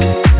you